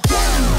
go.